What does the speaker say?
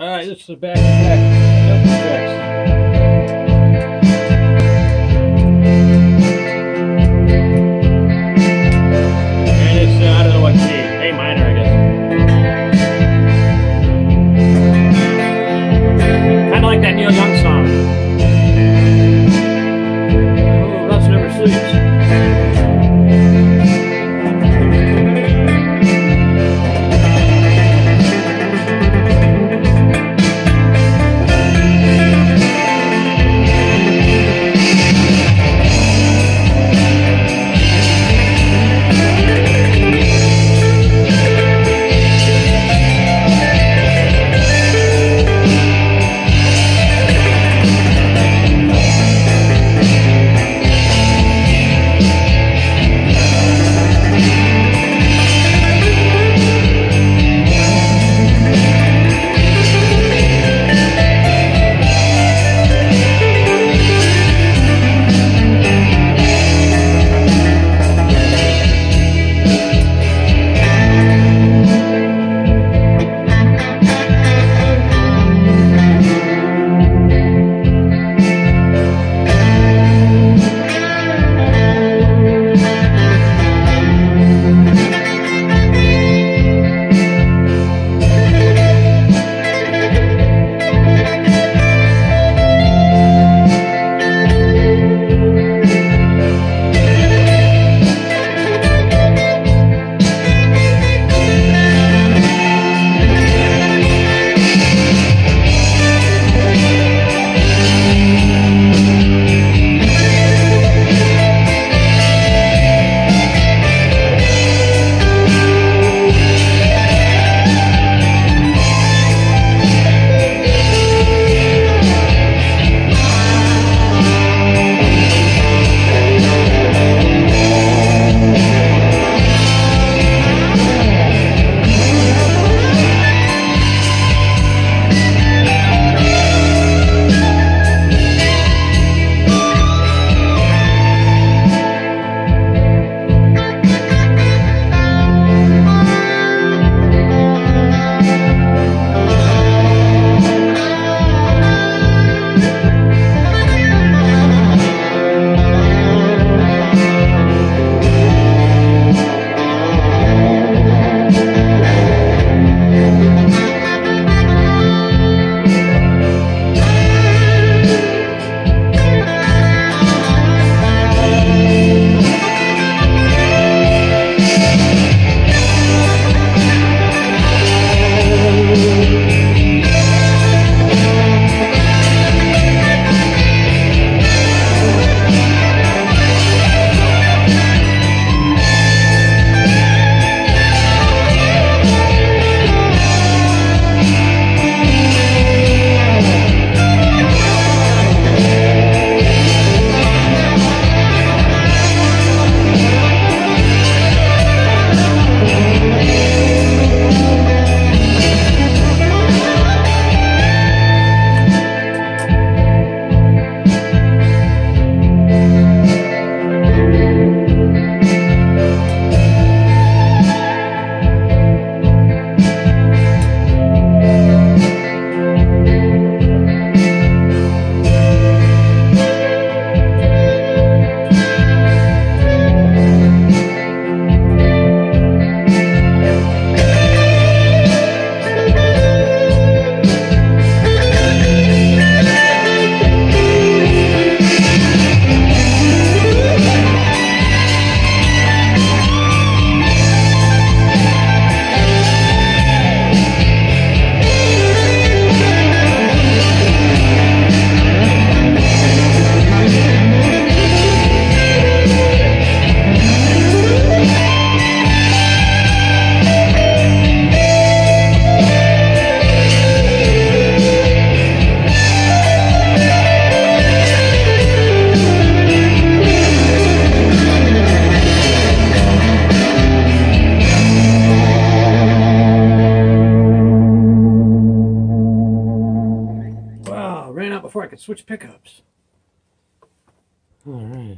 Alright, this is back to back. before I could switch pickups. All right.